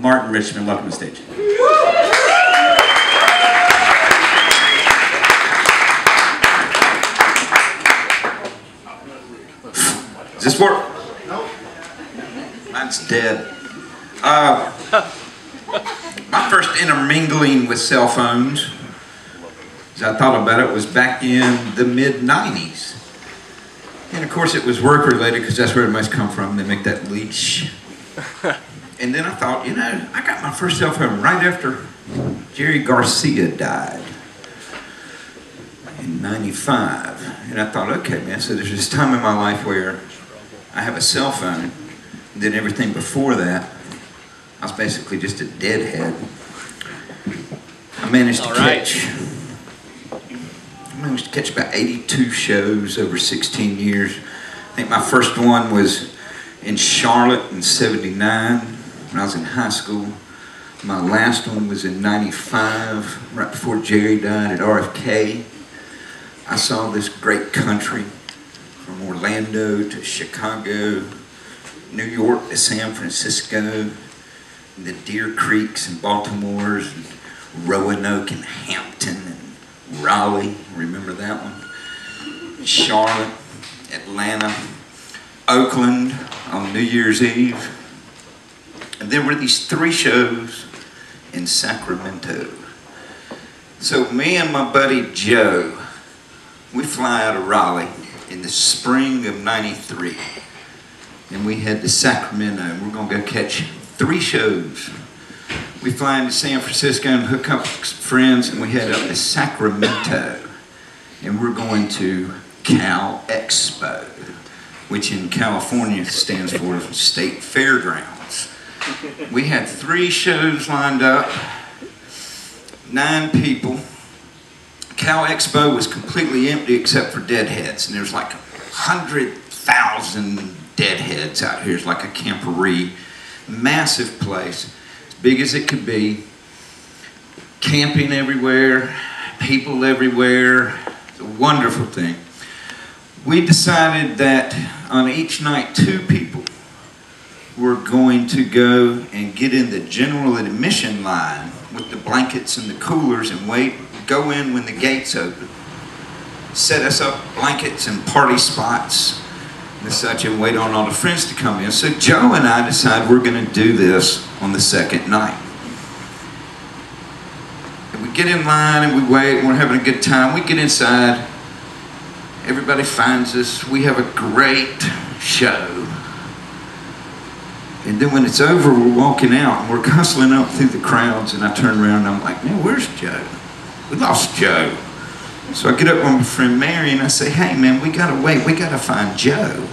Martin Richmond, welcome to the stage. Does this work? Nope. Mine's dead. Uh, my first intermingling with cell phones, as I thought about it, was back in the mid 90s. And of course, it was work related because that's where it must come from. They make that leech. and then I thought, you know, I got my first cell phone right after Jerry Garcia died in 95. And I thought, okay, man, so there's this time in my life where I have a cell phone. And then everything before that, I was basically just a deadhead. I managed to right. catch. I managed to catch about 82 shows over 16 years. I think my first one was in Charlotte in 79 when I was in high school. My last one was in 95, right before Jerry died at RFK. I saw this great country from Orlando to Chicago, New York to San Francisco, the Deer Creeks and Baltimore's, and Roanoke and Hampton and Raleigh, remember that one? Charlotte, Atlanta, Oakland on New Year's Eve. And there were these three shows in Sacramento. So me and my buddy Joe, we fly out of Raleigh in the spring of 93. And we head to Sacramento and we're gonna go catch three shows. We fly into San Francisco and hook up with friends and we head up to Sacramento. And we're going to Cal Expo, which in California stands for State Fairgrounds. We had three shows lined up, nine people. Cal Expo was completely empty except for deadheads, and there's like a hundred thousand deadheads out here. It's like a camporee, massive place, as big as it could be. Camping everywhere, people everywhere. It's a wonderful thing. We decided that on each night, two people were going to go and get in the general admission line with the blankets and the coolers and wait, go in when the gates open. Set us up blankets and party spots and such and wait on all the friends to come in. So Joe and I decide we're going to do this on the second night. And we get in line and we wait and we're having a good time. We get inside. Everybody finds us. We have a great show. And then when it's over, we're walking out and we're hustling up through the crowds. And I turn around and I'm like, man, where's Joe? We lost Joe. So I get up with my friend Mary and I say, hey man, we gotta wait. We gotta find Joe.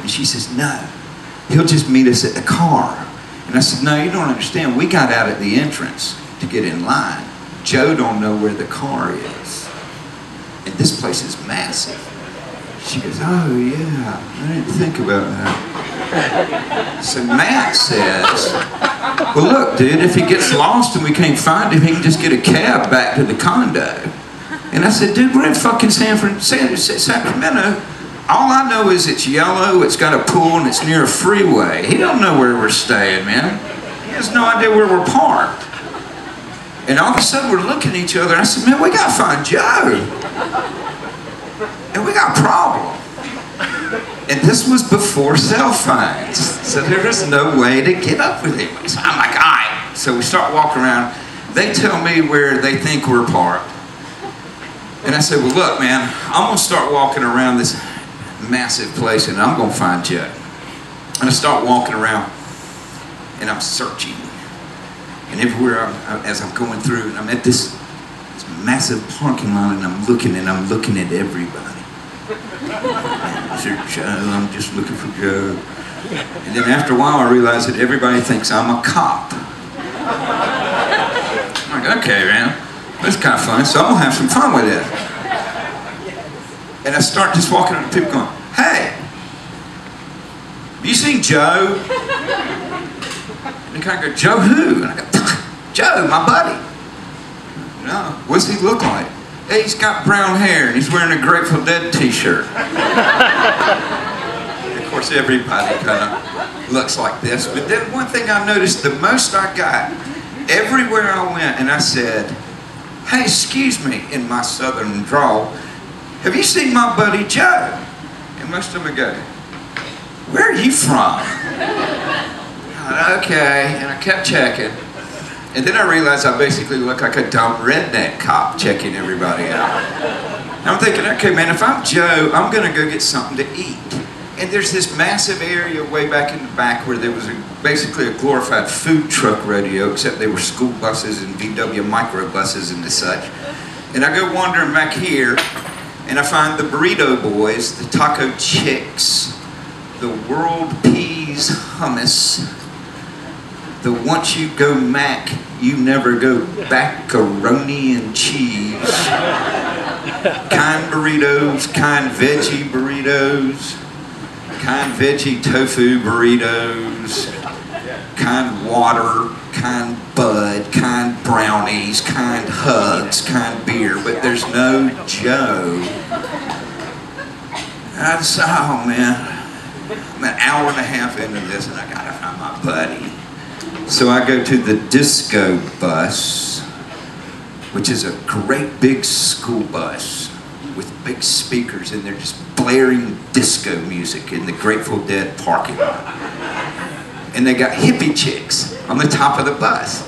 And she says, no, he'll just meet us at the car. And I said, no, you don't understand. We got out at the entrance to get in line. Joe don't know where the car is. And this place is massive. She goes, oh yeah, I didn't think about that. So Matt says, well look dude, if he gets lost and we can't find him, he can just get a cab back to the condo. And I said, dude, we're in fucking San Francisco, Sacramento. All I know is it's yellow, it's got a pool, and it's near a freeway. He don't know where we're staying, man. He has no idea where we're parked. And all of a sudden we're looking at each other, and I said, man, we gotta find Joe. And we got a problem. And this was before cell phones. So there was no way to get up with him. So I'm like, all right. So we start walking around. They tell me where they think we're parked. And I said, well, look, man, I'm going to start walking around this massive place and I'm going to find Joe. And I start walking around and I'm searching. And everywhere, I'm, uh, as I'm going through, and I'm at this, this massive parking lot and I'm looking and I'm looking at everybody. Is there uh, I'm just looking for Joe. And then after a while, I realized that everybody thinks I'm a cop. I'm like, okay, man, that's kind of fun, so I'm gonna have some fun with it. And I start just walking up to people going, hey, have you seen Joe? And they kind of go, Joe who? And I go, Joe, my buddy. No, what's he look like? Hey, he's got brown hair and he's wearing a Grateful Dead t-shirt. of course, everybody kind of looks like this. But then one thing I noticed, the most I got, everywhere I went, and I said, hey, excuse me, in my southern drawl, have you seen my buddy Joe? And most of them go, where are you from? okay, and I kept checking. And then I realized I basically look like a dumb redneck cop checking everybody out. And I'm thinking, okay, man, if I'm Joe, I'm gonna go get something to eat. And there's this massive area way back in the back where there was a, basically a glorified food truck rodeo, except they were school buses and VW microbuses and such. And I go wandering back here, and I find the burrito boys, the taco chicks, the world peas hummus, the once you go mac, you never go macaroni and cheese, kind burritos, kind veggie burritos, kind veggie tofu burritos, kind water, kind bud, kind brownies, kind hugs, kind beer, but there's no Joe. I just, oh man, I'm an hour and a half into this and I gotta find my buddy. So I go to the disco bus, which is a great big school bus with big speakers and they're just blaring disco music in the Grateful Dead parking lot. And they got hippie chicks on the top of the bus.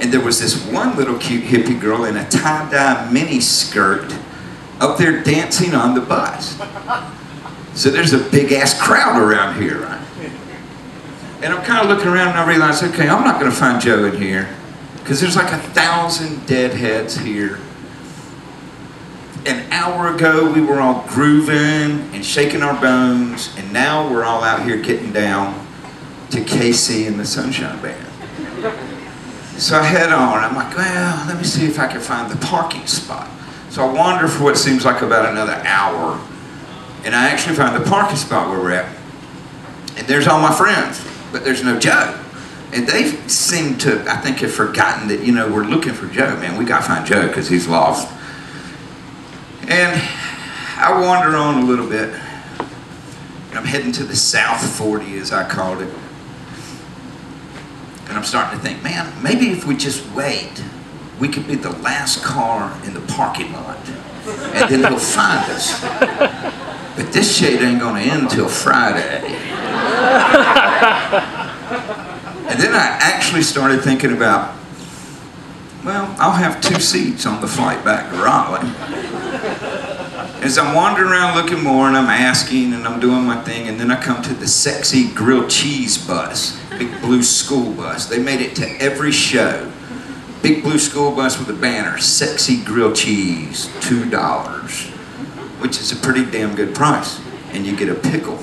And there was this one little cute hippie girl in a tie-dye mini skirt up there dancing on the bus. So there's a big ass crowd around here, right? And I'm kind of looking around and I realize, okay, I'm not going to find Joe in here because there's like a thousand deadheads here. An hour ago, we were all grooving and shaking our bones, and now we're all out here getting down to KC and the Sunshine Band. So I head on. I'm like, well, let me see if I can find the parking spot. So I wander for what seems like about another hour, and I actually find the parking spot where we're at. And there's all my friends but there's no Joe. And they seem to, I think, have forgotten that, you know, we're looking for Joe, man. We got to find Joe because he's lost. And I wander on a little bit. I'm heading to the South 40, as I called it. And I'm starting to think, man, maybe if we just wait, we could be the last car in the parking lot. And then he'll find us. But this shit ain't going to end till Friday. and then I actually started thinking about, well, I'll have two seats on the flight back to Raleigh. As I'm wandering around looking more and I'm asking and I'm doing my thing, and then I come to the sexy grilled cheese bus, big blue school bus. They made it to every show. Big blue school bus with a banner, sexy grilled cheese, $2, which is a pretty damn good price. And you get a pickle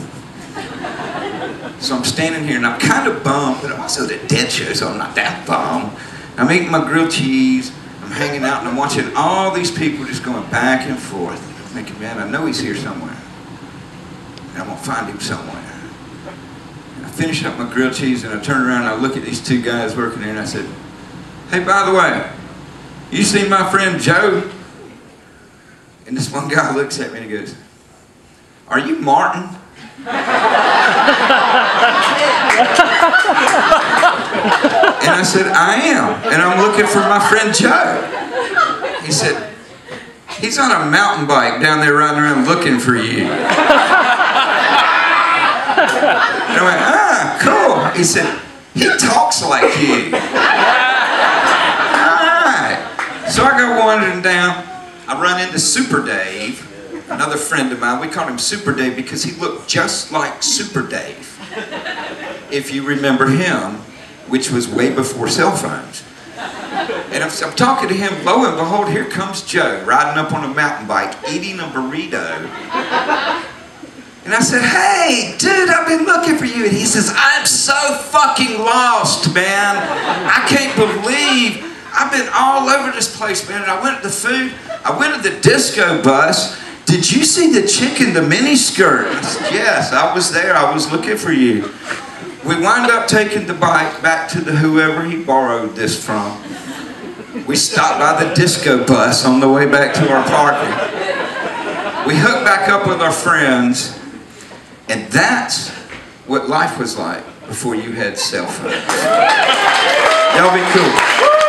so I'm standing here and I'm kind of bummed, but I'm also the dead show, so I'm not that bummed. I'm eating my grilled cheese, I'm hanging out, and I'm watching all these people just going back and forth. Thinking, man, I know he's here somewhere. And I'm to find him somewhere. And I finish up my grilled cheese and I turn around and I look at these two guys working there and I said, hey, by the way, you see my friend Joe? And this one guy looks at me and he goes, are you Martin? and I said, I am. And I'm looking for my friend Joe. He said, he's on a mountain bike down there riding around looking for you. And I went, ah, cool. He said, he talks like you. All right. So I go wandering down. I run into Super Dave another friend of mine, we called him Super Dave because he looked just like Super Dave. If you remember him, which was way before cell phones. And I'm, talking to him, lo and behold, here comes Joe riding up on a mountain bike, eating a burrito. And I said, hey, dude, I've been looking for you. And he says, I'm so fucking lost, man. I can't believe I've been all over this place, man. And I went to the food, I went to the disco bus, did you see the chick in the miniskirt? Yes, I was there. I was looking for you. We wind up taking the bike back to the whoever he borrowed this from. We stopped by the disco bus on the way back to our parking. We hooked back up with our friends, and that's what life was like before you had cell phones. Y'all be cool.